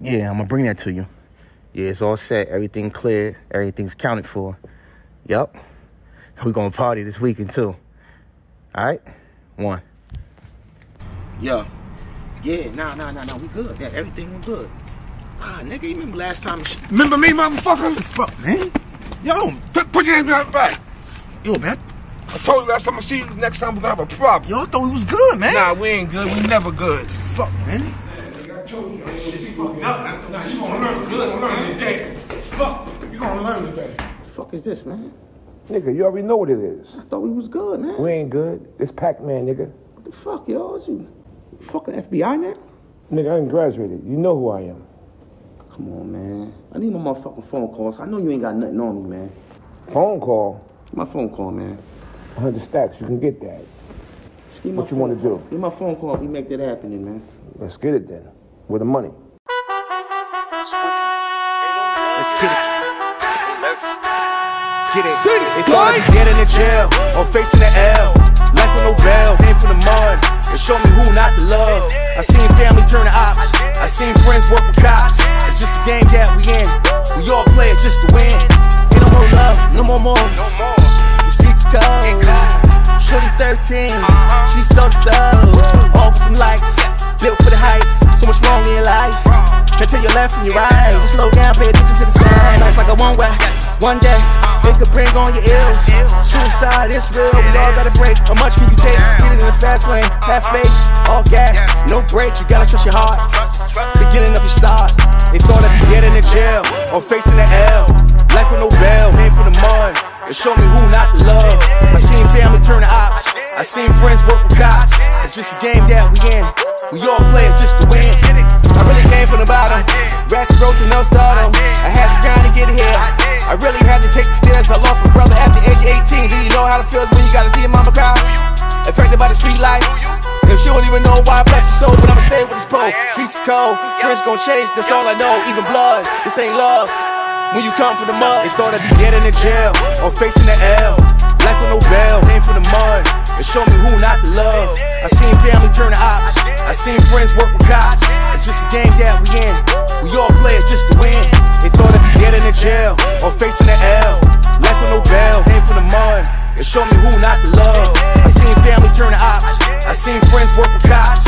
Yeah, I'm gonna bring that to you. Yeah, it's all set. Everything clear. Everything's counted for. Yup. We're gonna party this weekend too. All right. One. Yo. Yeah. Nah. Nah. Nah. Nah. We good. Yeah. Everything was good. Ah, nigga. You remember last time? Remember me, motherfucker? Fuck, man. Yo. Put, put your hands behind my back. Yo, man. I told you last time I see you, next time we're gonna have a problem. Yo, I thought we was good, man. Nah, we ain't good. We never good. Fuck, man. Told you, this shit fucked up. Nah, you gonna learn good. I'm learning today. Fuck, you gonna learn today. The fuck is this, man? Nigga, you already know what it is. I thought we was good, man. We ain't good. It's Pac-Man, nigga. What the fuck, yo? Is you, you fucking FBI now? Nigga, I ain't graduated. You know who I am. Come on, man. I need my motherfucking phone calls. I know you ain't got nothing on me, man. Phone call, My phone call, man. 100 stacks. You can get that. Just give me What you wanna do? call. Give me my phone call. We make that happen, then, man. Let's get it then. With the money. Let's get it. Get it. They thought I'd be dead in the jail or facing the L. Life with no bail, came from the mud. They showed me who not to love. I seen family turn to ops. I seen friends work with cops. It's just a game that we in. We all play it just to win. Ain't no more love, no more morals. The streets cold. Shorty 13, she so so. All for some likes, built left and your right. Just slow down, pay attention to the sign. Life's like a one way. One day, it could bring on your ills. Suicide is real, we all gotta break. How much can you take? Get it in the fast lane. Have faith, all gas, no brakes. You gotta trust your heart. Beginning of your start. They thought I'd be dead in the jail or facing the L. Life with no bail, came from the mud. It showed me who not to love. I seen family turn to ops. I seen friends work with cops. It's just a game that we in. We all play it just to win. I really came from the no stardom. I had to grind to get here. I really had to take the stairs. I lost my brother at the age of 18. Do you know how it feels when you gotta see your mama cry? Affected by the street life. If she don't even know why I bless her soul, but I'ma stay with this pole. Streets cold, friends gon' change, that's all I know. Even blood, this ain't love. When you come from the mud, they thought I'd be dead in the jail or facing the L. Life with no bail, came from the mud. It showed me who not to love. I seen family turn to ops. I seen friends work with cops. It's just a game that we in. We all play it just to win. They thought be dead in jail or facing the L. Life with no bail, came from the mud. It showed me who not to love. I seen family turn to ops. I seen friends work with cops.